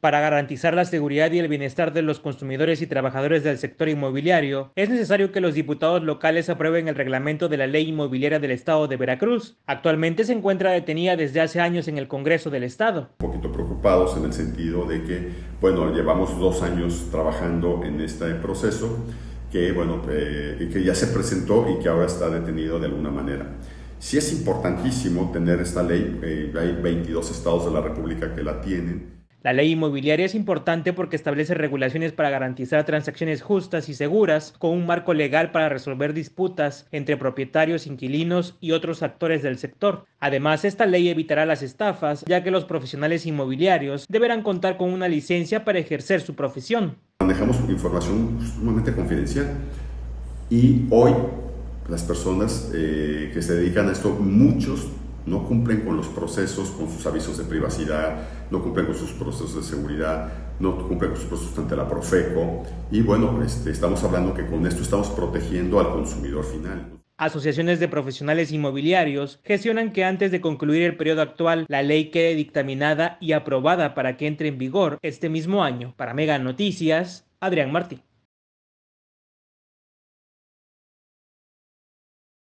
Para garantizar la seguridad y el bienestar de los consumidores y trabajadores del sector inmobiliario, es necesario que los diputados locales aprueben el reglamento de la ley inmobiliaria del Estado de Veracruz. Actualmente se encuentra detenida desde hace años en el Congreso del Estado. Un poquito preocupados en el sentido de que, bueno, llevamos dos años trabajando en este proceso que, bueno, eh, que ya se presentó y que ahora está detenido de alguna manera. Sí es importantísimo tener esta ley, eh, hay 22 estados de la República que la tienen. La ley inmobiliaria es importante porque establece regulaciones para garantizar transacciones justas y seguras, con un marco legal para resolver disputas entre propietarios, inquilinos y otros actores del sector. Además, esta ley evitará las estafas, ya que los profesionales inmobiliarios deberán contar con una licencia para ejercer su profesión. Manejamos información sumamente confidencial y hoy las personas eh, que se dedican a esto, muchos no cumplen con los procesos, con sus avisos de privacidad, no cumplen con sus procesos de seguridad, no cumplen con sus procesos ante la Profeco. Y bueno, este, estamos hablando que con esto estamos protegiendo al consumidor final. Asociaciones de profesionales inmobiliarios gestionan que antes de concluir el periodo actual, la ley quede dictaminada y aprobada para que entre en vigor este mismo año. Para Mega Noticias, Adrián Martí.